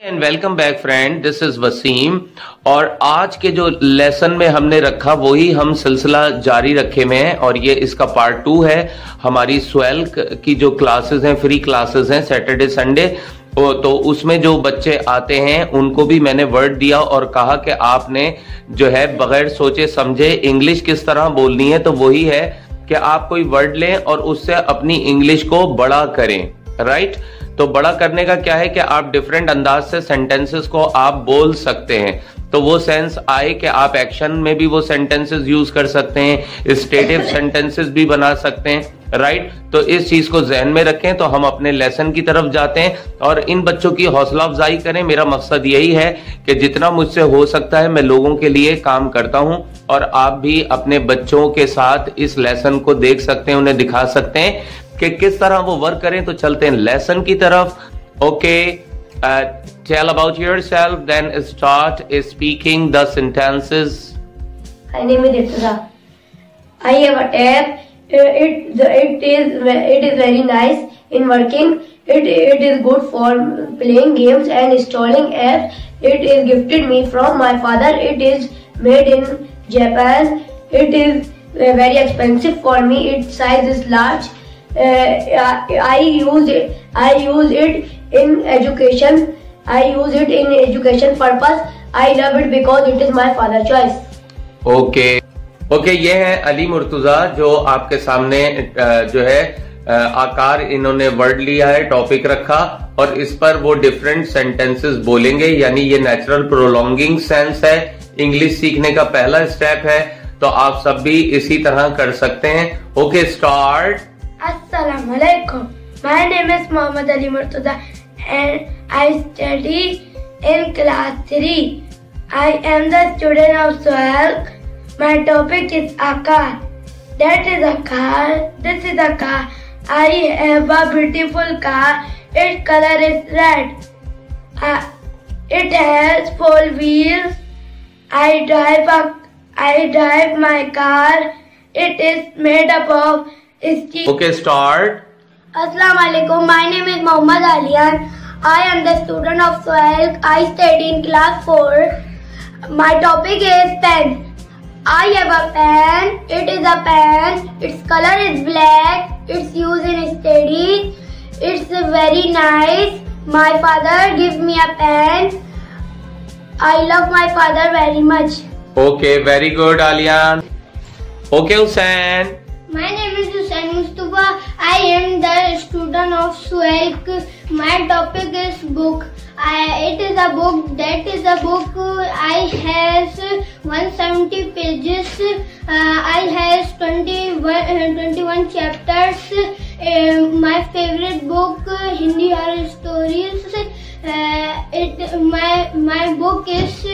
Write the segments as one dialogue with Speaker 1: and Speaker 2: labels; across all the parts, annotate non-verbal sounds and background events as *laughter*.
Speaker 1: And welcome back friend this is Waseem और आज के जो लेसन में हमने रखा, वही हम सिलसिला जारी रखे में है और ये इसका पार्ट टू है। हमारी स्वेल की जो क्लासेस हैं फ्री क्लासेस हैं सैटरडे संडे तो उसमें जो बच्चे आते हैं, उनको भी मैंने वर्ड दिया और कहा कि आपने जो है बगैर सोचे समझे इंग्लिश किस तरह बोलनी है तो वही है कि आप कोई वर्ड लें और उससे अपनी इंग्लिश को बड़ा करें। Right right? तो बड़ा करने का क्या है कि आप डिफरेंट अंदाज से सेंटेंसेस को आप बोल सकते हैं तो वो सेंस आए कि आप एक्शन में भी वो सेंटेंसेस यूज़ कर सकते हैं स्टेटिव सेंटेंसेस *laughs* भी बना सकते हैं राइट right? तो इस चीज़ को जहन में रखें तो हम अपने लेसन की तरफ़ जाते हैं और इन बच्चों की हौसला अफजाई करें मेरा मकसद यही है कि जितना मुझसे हो सकता है मैं लोगों के लिए काम करता हूँ और आप भी अपने बच्चों के साथ इस लेसन को देख सकते हैं उन्हें दिखा सकते हैं कि किस तरह वो वर्क करें तो चलते हैं लेसन की तरफ़। Okay tell about yourself then start speaking the sentences
Speaker 2: hi name is Itra I have a tab it it is it is very nice in working it it is good for playing games and installing app it is gifted me from my father it is made in Japan it is very expensive for me it size is large uh, it. I use it in education. I use it in education purpose. I love it because it is my father choice.
Speaker 1: Okay. Okay okay, ये है अली मुर्तुजा जो आपके सामने जो है आकार इन्होंने word लिया है टॉपिक रखा और इस पर वो डिफरेंट सेंटेंसेस बोलेंगे यानी ये नेचुरल प्रोलॉन्गिंग सेंस है इंग्लिश सीखने का पहला स्टेप है तो आप सब भी इसी तरह कर सकते हैं okay start
Speaker 3: Assalamu alaikum. My name is Muhammad Ali Murtada and I study in class 3. I am the student of Swalk. My topic is a car. That is a car. This is a car. I have a beautiful car. Its color is red. Uh, it has four wheels. I drive a, I drive my car. It is made up of
Speaker 1: Okay, start.
Speaker 3: Assalamu alaikum. My name is Muhammad Alian. I am the student of Swahil. I study in class 4. My topic is pen. I have a pen. It is a pen. Its color is black. It's used in study. It's very nice. My father gives me a pen. I love my father very much.
Speaker 1: Okay, very good, Alian. Okay, Hussein.
Speaker 4: My name is Hussain Mustafa. I am the student of SWELK. My topic is book. I, it is a book that is a book I has 170 pages. Uh, I has 21, uh, 21 chapters. Uh, my favorite book Hindi stories. Uh, it my my book is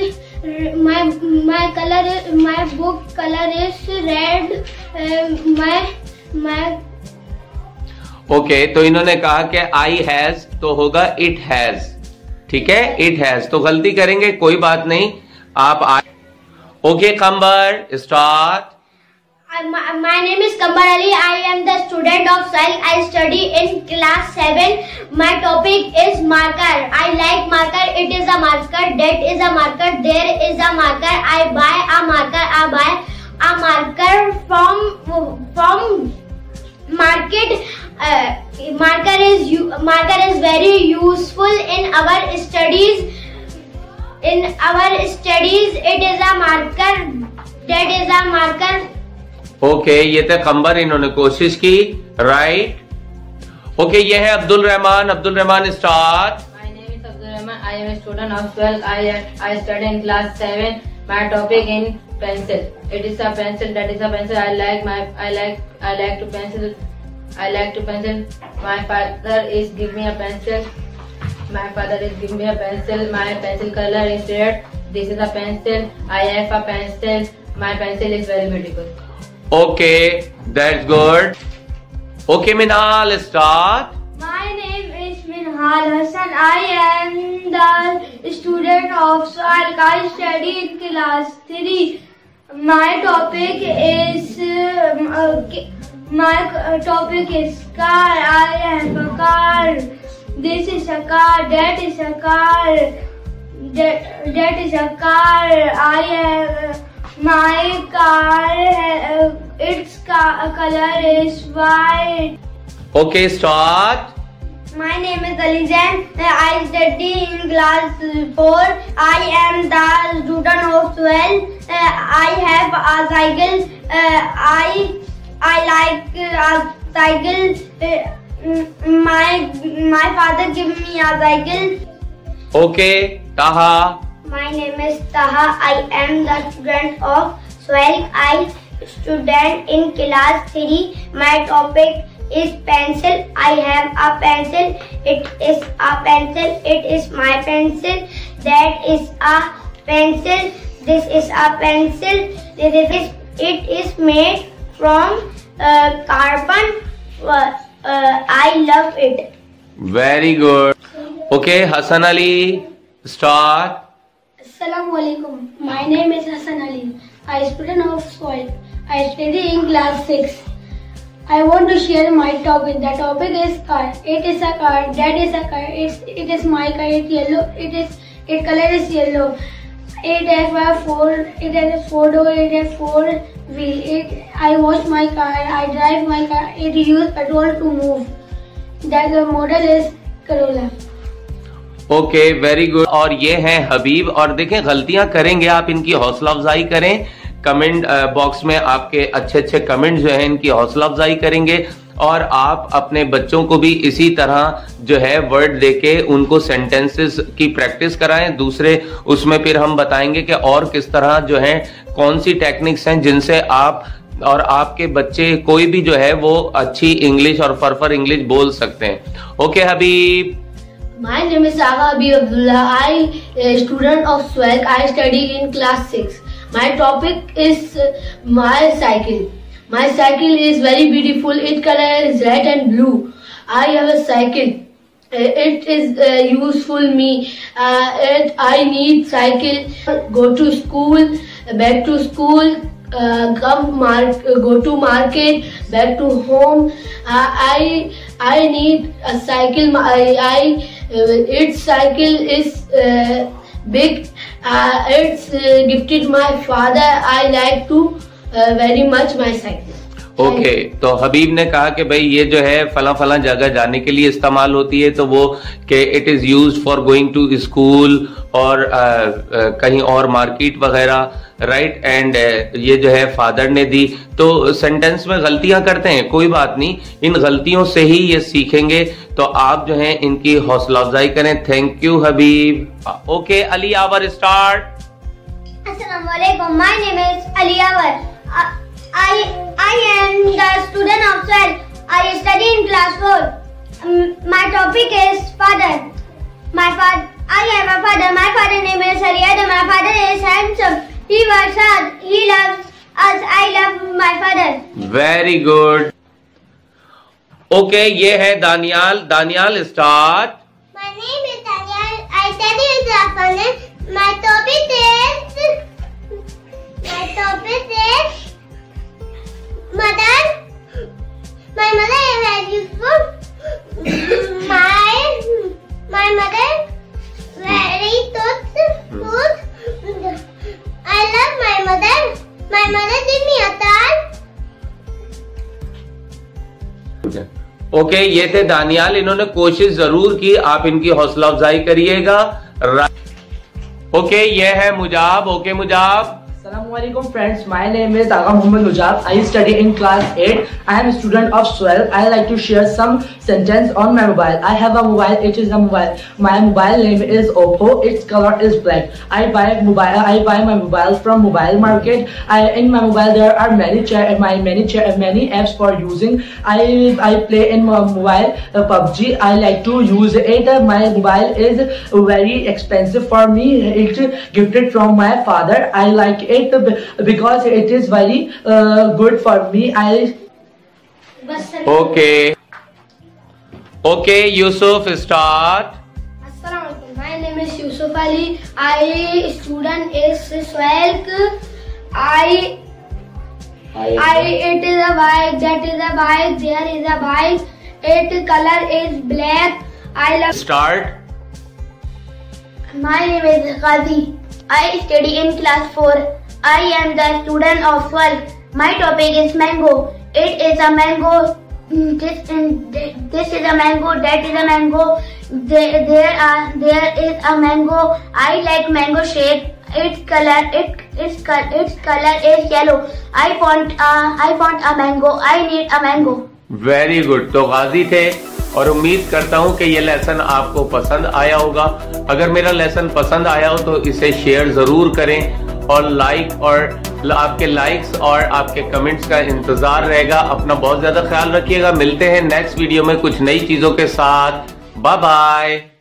Speaker 4: my my color my book color is red uh, my my
Speaker 1: okay तो इन्होंने कहा कि I has तो होगा it has ठीक है? It has तो गलती करेंगे, कोई बात नहीं। आप आए okay Qambar start
Speaker 4: my name is Qambar Ali I am the student of science I study in class seven my topic is marker I like marker it is a marker that is a marker there is a marker I buy a marker I buy a marker from from market Uh, marker is marker is very useful in our studies. In our studies it is a marker that is a marker.
Speaker 1: Okay okay, ये तो थे कंबर इन्होंने कोशिश की right right. Okay okay, ये है Abdul Rahman Abdul Rahman start
Speaker 5: my name is Abdul Rahman I am student of 12 I I study in class 7 my topic in pencil it is a pencil that is a pencil I like my I like I like to pencil I like to pencil. My father is give me a pencil. My father is give me a pencil. My pencil color is red. This is a pencil. I have a pencil. My pencil is very beautiful.
Speaker 1: Okay, that's good. Okay, Minal, start.
Speaker 3: My name is Minhal Hassan. I am the student of Swalk. I study in class 3. My topic is uh, my topic is car. I have a car. This is a car. That is a car. That, that is a car. I have my car. Uh, its ca- color is white.
Speaker 1: Okay, start.
Speaker 3: My name is Alijan. I study in class 4. I am the student of 12. Uh, I have a cycle. Uh, I I like uh, a cycle. Uh, my my father give me a cycle.
Speaker 1: Okay, Taha.
Speaker 3: My name is Taha. I am the student of 12. I student in class 3. My topic is pencil. I have a pencil. It is a pencil. It is my pencil. That is a pencil. This is a pencil. This is it is made from uh, carbon. Uh, uh, I love it.
Speaker 1: Very good. Okay, Hassan Ali. Start.
Speaker 3: Assalamu alaikum. My name is Hassan Ali. I am student of soil. I study in class 6. I want to share my topic. The topic is car. It is a car. That is a car. It's, it is my car. It's yellow. It is its color is yellow. It has a four. It has a four door. It has four wheel. It. I wash my car. I drive my car. It use petrol to move. That the model is Corolla.
Speaker 1: Okay very good और ये हैं हबीब और देखें गलतियाँ करेंगे आप इनकी हौसला अफजाई करें कमेंट बॉक्स में आपके अच्छे अच्छे कमेंट जो है इनकी हौसला अफजाई करेंगे और आप अपने बच्चों को भी इसी तरह जो है वर्ड देके उनको सेंटेंसेस की प्रैक्टिस कराएँ दूसरे उसमें फिर हम बताएँगे कि और किस तरह जो है कौन सी टेक्निक्स हैं जिनसे आप और आपके बच्चे कोई भी जो है वो अच्छी इंग्लिश और फरफर इंग्लिश बोल सकते हैं okay Habib
Speaker 4: My name is Aga Abi a student of SWAG. I study in class 6. My topic is uh, my cycle. My cycle is very beautiful. Its color is red and blue. I have a cycle. Uh, It is uh, useful me. Uh, it, I need cycle. Go to school. Back to school. Uh, come mark. Go to market. Back to home. Uh, I I need a cycle. I, I uh, its cycle is uh, big. Uh, it's uh, gifted my father. I like to uh, much much cycle cycle.
Speaker 1: Okay तो हबीब ने कहा कि भाई ये जो है फला फला जगह जाने के लिए इस्तेमाल होती है तो वो कि it is use for going to school और अ, अ, कहीं और मार्केट वगैरह राइट एंड ये जो है फादर ने दी तो सेंटेंस में गलतियाँ करते हैं कोई बात नहीं इन गलतियों से ही ये सीखेंगे तो आप जो है इनकी हौसला अफजाई करें thank you Habib okay Ali
Speaker 3: our start. My name is Ali Awar. I, I am the student of 12. I study in class 4. Um, my topic is father. My father. I have a father. My father name is Hariyad. My father is handsome. He works hard. He loves us. I love my father.
Speaker 1: Very good okay okay, ये है Daniyal Daniyal start
Speaker 3: My name is Daniel. I study in class 1. My topic is. My topic is. Mother. My mother is very useful. my. My mother. Very good. I love my mother. My mother give me a doll.
Speaker 1: Okay ये थे दानियाल इन्होंने कोशिश ज़रूर की आप इनकी हौसला अफजाई करिएगा ओके ये है Mujab okay Mujab
Speaker 6: Assalamualaikum friends, my name is Aga Muhammad Mujab. I study in class 8. I am a student of 12. I like to share some sentence on my mobile. I have a mobile, it is a mobile. My mobile name is Oppo, its color is black. I buy mobile I buy my mobile from mobile market. I in my mobile there are many cha- my many cha- many apps for using. I I play in my mobile uh, PUBG. I like to use it. My mobile is very expensive for me. It gifted from my father. I like it because it is very uh, good for me. I'll.
Speaker 1: Okay. Okay, Yusuf, start.
Speaker 3: Assalamualaikum. My name is Yusuf Ali. I student is 12. I I it is a bike. That is a bike. There is a bike. It color is black.
Speaker 4: I love.
Speaker 1: Start.
Speaker 4: My name is Khadi. I study in class 4. I am the student of 12. My topic is mango. It is a mango. mm, This, mm, this is a mango. That is a mango. There, there are there is a mango. I like mango shape. Its color it its col- its color is yellow. I want a I want a mango. I need a mango.
Speaker 1: Very good तो गाजी थे और उम्मीद करता हूँ कि ये lesson आपको पसंद आया होगा। अगर मेरा लेसन पसंद आया हो तो इसे शेयर ज़रूर करें और लाइक और आपके लाइक्स और आपके कमेंट्स का इंतज़ार रहेगा। अपना बहुत ज़्यादा ख्याल रखिएगा। मिलते हैं नेक्स्ट वीडियो में कुछ नई चीज़ों के साथ। Bye bye